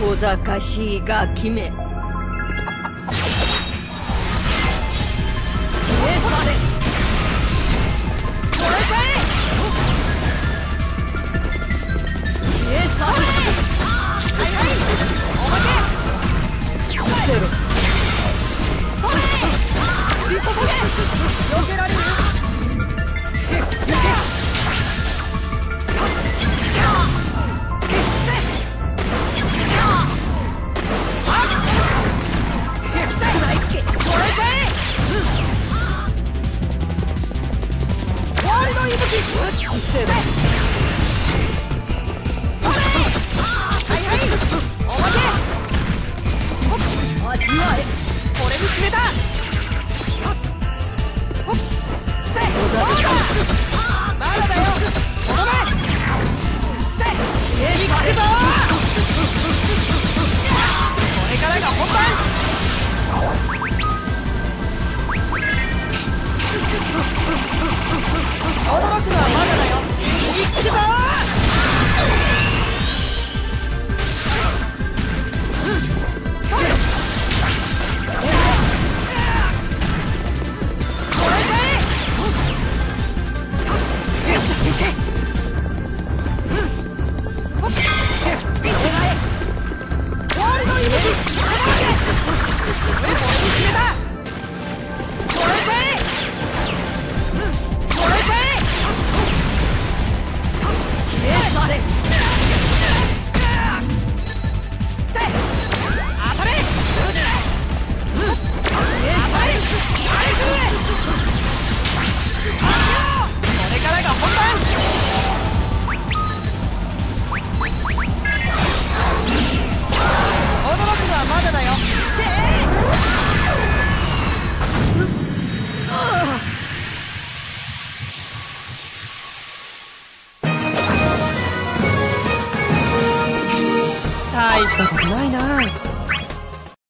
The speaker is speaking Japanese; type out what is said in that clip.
小賢しいガキめ。Ah! 驚くのはまだだよ。行くぞ大したことないな。